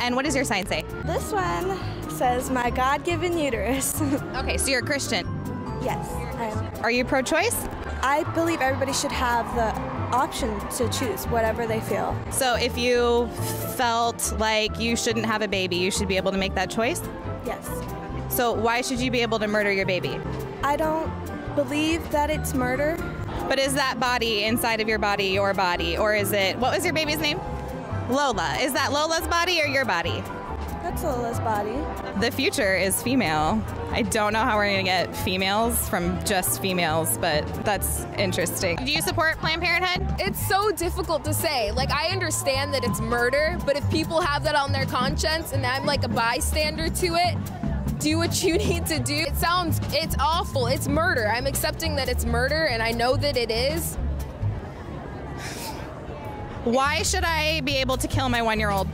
And what does your sign say? This one says my God given uterus. Okay, so you're a Christian. yes, I am. Are you pro choice? I believe everybody should have the option to choose whatever they feel. So if you felt like you shouldn't have a baby, you should be able to make that choice? Yes. So why should you be able to murder your baby? I don't believe that it's murder. But is that body inside of your body your body? Or is it, what was your baby's name? Lola. Is that Lola's body or your body? That's Lola's body. The future is female. I don't know how we're going to get females from just females, but that's interesting. Do you support Planned Parenthood? It's so difficult to say. Like, I understand that it's murder, but if people have that on their conscience and I'm like a bystander to it, do what you need to do. It sounds, it's awful. It's murder. I'm accepting that it's murder and I know that it is. Why should I be able to kill my one year old?